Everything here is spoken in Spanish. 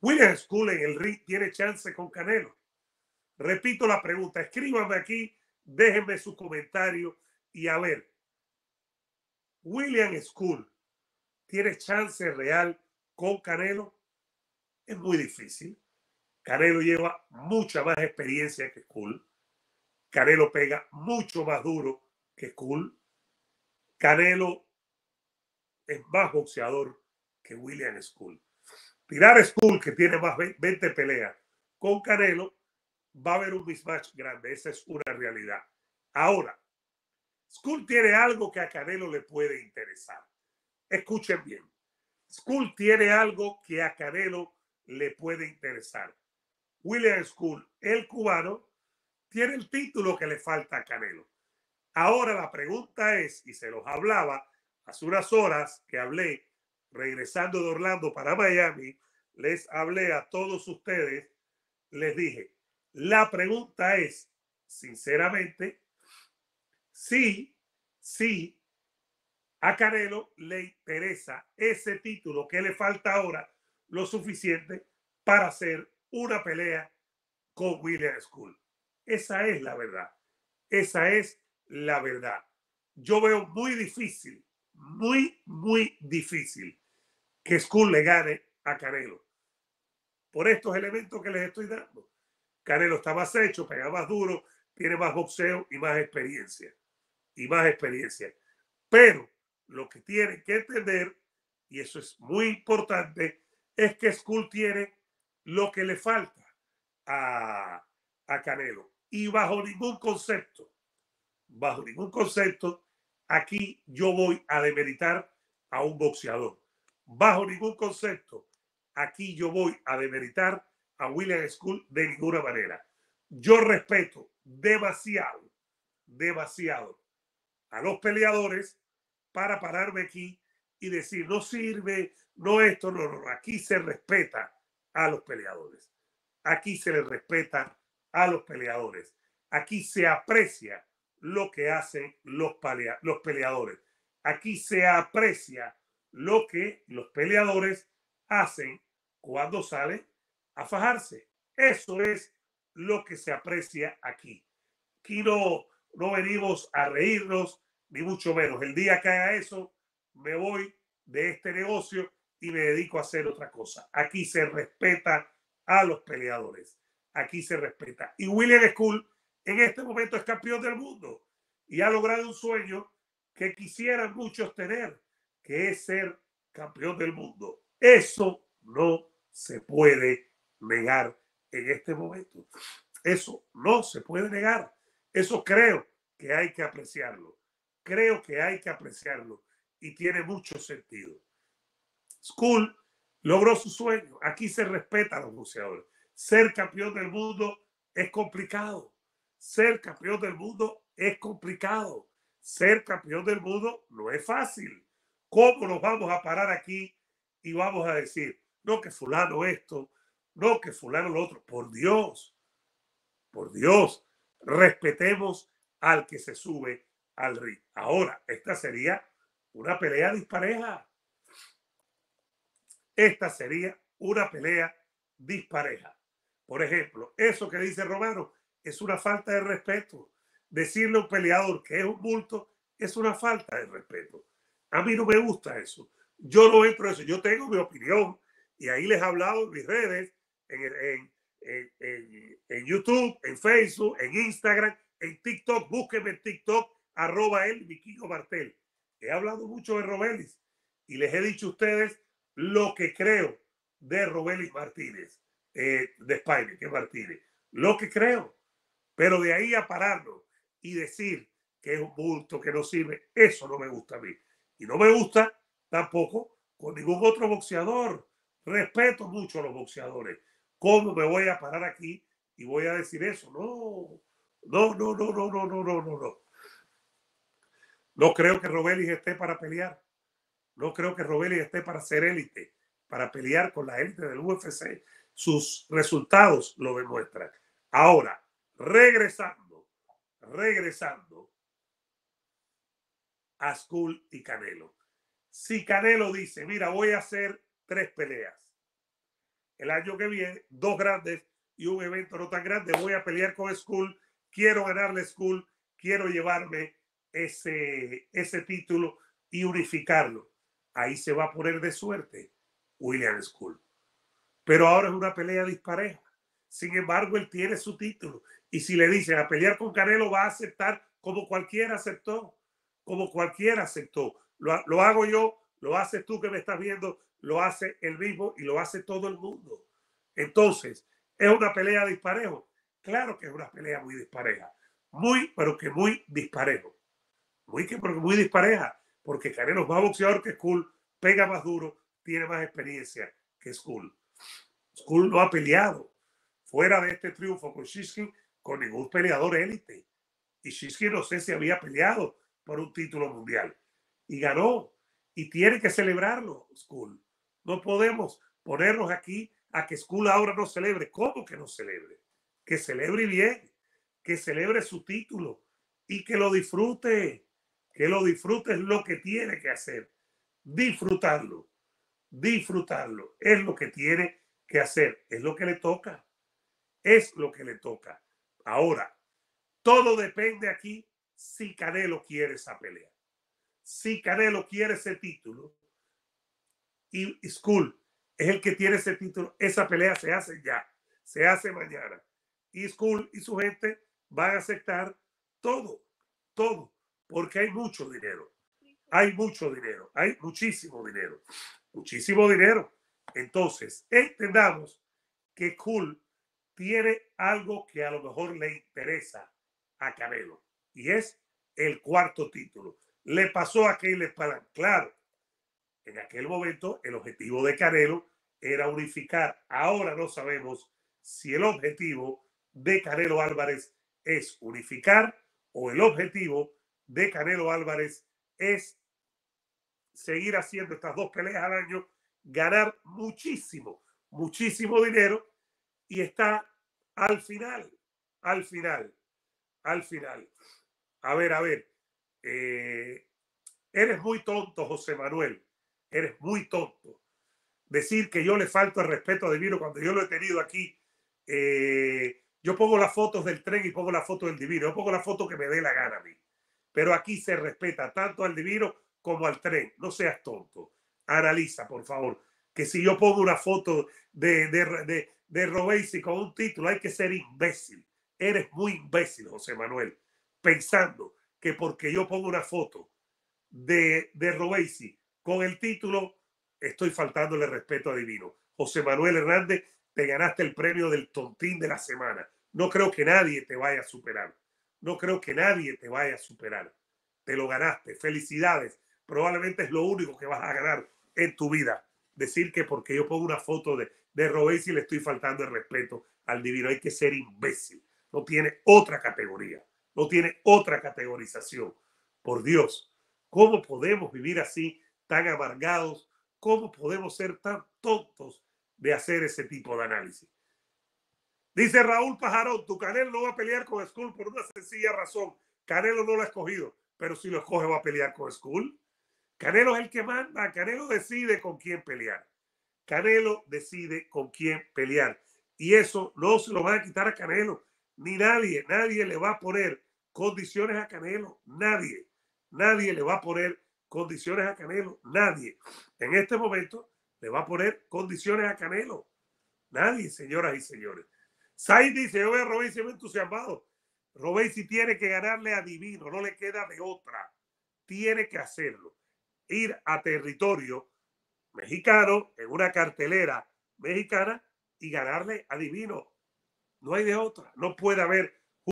William School en el ring tiene chance con Canelo. Repito la pregunta, escríbanme aquí, déjenme su comentario y a ver, William School tiene chance real con Canelo. Es muy difícil. Canelo lleva mucha más experiencia que School. Canelo pega mucho más duro que School. Canelo es más boxeador que William School. Tirar School, que tiene más 20 peleas, con Canelo, va a haber un mismatch grande. Esa es una realidad. Ahora, School tiene algo que a Canelo le puede interesar. Escuchen bien. School tiene algo que a Canelo le puede interesar. William School, el cubano, tiene el título que le falta a Canelo. Ahora la pregunta es, y se los hablaba hace unas horas que hablé regresando de Orlando para Miami, les hablé a todos ustedes, les dije, la pregunta es, sinceramente, si, si a Canelo le interesa ese título que le falta ahora lo suficiente para hacer una pelea con William School. Esa es la verdad. Esa es la verdad. Yo veo muy difícil, muy, muy difícil que School le gane a Canelo. Por estos elementos que les estoy dando. Canelo está más hecho, pega más duro, tiene más boxeo y más experiencia y más experiencia. Pero lo que tienen que entender, y eso es muy importante, es que Skull tiene lo que le falta a, a Canelo. Y bajo ningún concepto, bajo ningún concepto, aquí yo voy a demeritar a un boxeador. Bajo ningún concepto, aquí yo voy a demeritar a William Skull de ninguna manera. Yo respeto demasiado, demasiado a los peleadores para pararme aquí y decir, no sirve, no esto, no, no, aquí se respeta a los peleadores. Aquí se les respeta a los peleadores. Aquí se aprecia lo que hacen los, los peleadores. Aquí se aprecia lo que los peleadores hacen cuando salen a fajarse. Eso es lo que se aprecia aquí. Aquí no, venimos a reírnos, ni mucho menos. El día que haga eso, me voy de este negocio y me dedico a hacer otra cosa. Aquí se respeta a los peleadores. Aquí se respeta. Y William School en este momento es campeón del mundo y ha logrado un sueño que quisieran muchos tener, que es ser campeón del mundo. Eso no se puede negar en este momento. Eso no se puede negar. Eso creo que hay que apreciarlo. Creo que hay que apreciarlo y tiene mucho sentido. School logró su sueño. Aquí se respeta a los buceadores. Ser campeón del mundo es complicado. Ser campeón del mundo es complicado. Ser campeón del mundo no es fácil. ¿Cómo nos vamos a parar aquí y vamos a decir, no que fulano esto, no que fulano lo otro? Por Dios, por Dios, respetemos al que se sube al ring. Ahora, esta sería una pelea dispareja. Esta sería una pelea dispareja. Por ejemplo, eso que dice Romano es una falta de respeto. Decirle a un peleador que es un bulto es una falta de respeto. A mí no me gusta eso. Yo no entro en eso. Yo tengo mi opinión y ahí les he hablado en mis redes, en, en, en YouTube, en Facebook, en Instagram, en TikTok. Búsquenme en TikTok arroba el Vikingo Martel. He hablado mucho de Robelis y les he dicho a ustedes lo que creo de Robelis Martínez, eh, de España, que Martínez. Lo que creo. Pero de ahí a pararlo y decir que es un bulto, que no sirve, eso no me gusta a mí. Y no me gusta tampoco con ningún otro boxeador. Respeto mucho a los boxeadores. ¿Cómo me voy a parar aquí y voy a decir eso? No, no, no, no, no, no, no, no, no. no. No creo que Robelis esté para pelear. No creo que Robelis esté para ser élite, para pelear con la élite del UFC. Sus resultados lo demuestran. Ahora, regresando, regresando a Skull y Canelo. Si Canelo dice, mira, voy a hacer tres peleas el año que viene, dos grandes y un evento no tan grande. Voy a pelear con School, quiero ganarle School, quiero llevarme ese, ese título y unificarlo. Ahí se va a poner de suerte William School. Pero ahora es una pelea dispareja. Sin embargo, él tiene su título. Y si le dicen a pelear con Canelo, va a aceptar como cualquiera aceptó. Como cualquiera aceptó. Lo, lo hago yo, lo haces tú que me estás viendo, lo hace el mismo y lo hace todo el mundo. Entonces, ¿es una pelea disparejo? Claro que es una pelea muy dispareja. Muy, pero que muy disparejo. Muy que muy dispareja. Porque Canelo es más boxeador que Skull, pega más duro, tiene más experiencia que Skull. Skull no ha peleado fuera de este triunfo con Shiskin con ningún peleador élite. Y Shiskin no sé si había peleado por un título mundial. Y ganó. Y tiene que celebrarlo, Skull. No podemos ponernos aquí a que Skull ahora no celebre. ¿Cómo que no celebre? Que celebre bien, que celebre su título y que lo disfrute. Que lo disfrute es lo que tiene que hacer. Disfrutarlo. Disfrutarlo es lo que tiene que hacer. Es lo que le toca. Es lo que le toca. Ahora, todo depende aquí si Canelo quiere esa pelea. Si Canelo quiere ese título, y School es el que tiene ese título. Esa pelea se hace ya, se hace mañana. Y School y su gente van a aceptar todo, todo, porque hay mucho dinero. Hay mucho dinero, hay muchísimo dinero, muchísimo dinero. Entonces, entendamos que Cool tiene algo que a lo mejor le interesa a Canelo y es el cuarto título. Le pasó a Caleb Palan, claro, en aquel momento el objetivo de Canelo era unificar. Ahora no sabemos si el objetivo de Canelo Álvarez es unificar o el objetivo de Canelo Álvarez es seguir haciendo estas dos peleas al año, ganar muchísimo, muchísimo dinero y está al final, al final, al final. A ver, a ver, eh, eres muy tonto, José Manuel eres muy tonto. Decir que yo le falto el respeto a Divino cuando yo lo he tenido aquí. Eh, yo pongo las fotos del tren y pongo la foto del Divino. Yo pongo la foto que me dé la gana a mí. Pero aquí se respeta tanto al Divino como al tren. No seas tonto. Analiza, por favor. Que si yo pongo una foto de, de con un título, hay que ser imbécil. Eres muy imbécil, José Manuel. Pensando que porque yo pongo una foto de, de Robesi con el título, estoy faltándole respeto a Divino. José Manuel Hernández, te ganaste el premio del tontín de la semana. No creo que nadie te vaya a superar. No creo que nadie te vaya a superar. Te lo ganaste. Felicidades. Probablemente es lo único que vas a ganar en tu vida. Decir que porque yo pongo una foto de, de y le estoy faltando el respeto al divino. Hay que ser imbécil. No tiene otra categoría. No tiene otra categorización. Por Dios, ¿cómo podemos vivir así tan amargados, ¿cómo podemos ser tan tontos de hacer ese tipo de análisis? Dice Raúl Pajarón, tu Canelo no va a pelear con Skull por una sencilla razón. Canelo no lo ha escogido, pero si lo escoge va a pelear con Skull. Canelo es el que manda, Canelo decide con quién pelear. Canelo decide con quién pelear. Y eso no se lo va a quitar a Canelo, ni nadie, nadie le va a poner condiciones a Canelo, nadie, nadie le va a poner condiciones a Canelo. Nadie en este momento le va a poner condiciones a Canelo. Nadie, señoras y señores. Said dice, yo veo a Robey muy entusiasmado. Robey si tiene que ganarle a Divino, no le queda de otra. Tiene que hacerlo. Ir a territorio mexicano en una cartelera mexicana y ganarle a Divino. No hay de otra. No puede haber